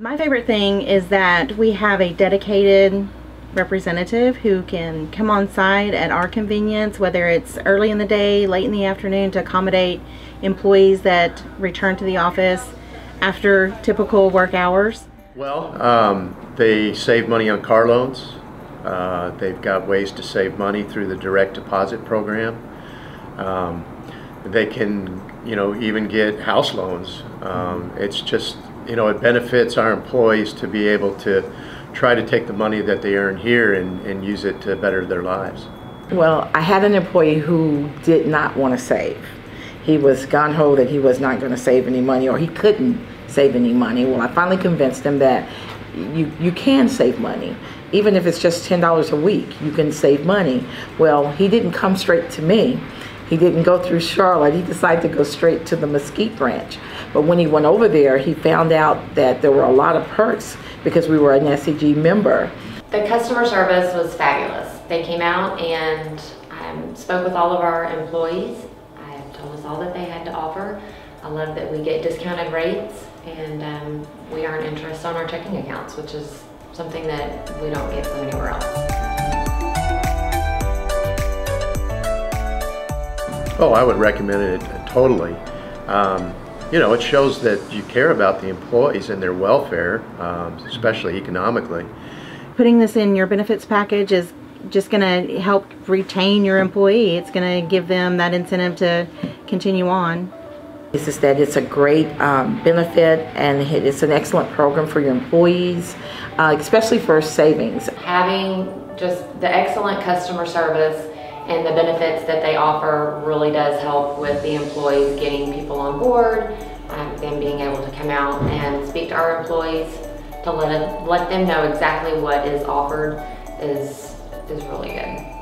My favorite thing is that we have a dedicated representative who can come on site at our convenience, whether it's early in the day, late in the afternoon, to accommodate employees that return to the office after typical work hours. Well, um, they save money on car loans. Uh, they've got ways to save money through the direct deposit program. Um, they can, you know, even get house loans. Um, it's just, you know, it benefits our employees to be able to try to take the money that they earn here and, and use it to better their lives. Well, I had an employee who did not want to save. He was gun ho that he was not going to save any money or he couldn't save any money. Well, I finally convinced him that you, you can save money. Even if it's just $10 a week, you can save money. Well, he didn't come straight to me. He didn't go through Charlotte. He decided to go straight to the Mesquite branch. But when he went over there, he found out that there were a lot of perks because we were an SEG member. The customer service was fabulous. They came out and um, spoke with all of our employees. I told us all that they had to offer. I love that we get discounted rates and um, we earn interest on our checking accounts, which is something that we don't get from anywhere else. Oh, I would recommend it totally. Um, you know, it shows that you care about the employees and their welfare, um, especially economically. Putting this in your benefits package is just going to help retain your employee. It's going to give them that incentive to continue on. It's just that it's a great um, benefit and it's an excellent program for your employees, uh, especially for savings. Having just the excellent customer service and the benefits that they offer really does help with the employees getting people on board, um, them being able to come out and speak to our employees to let, let them know exactly what is offered is, is really good.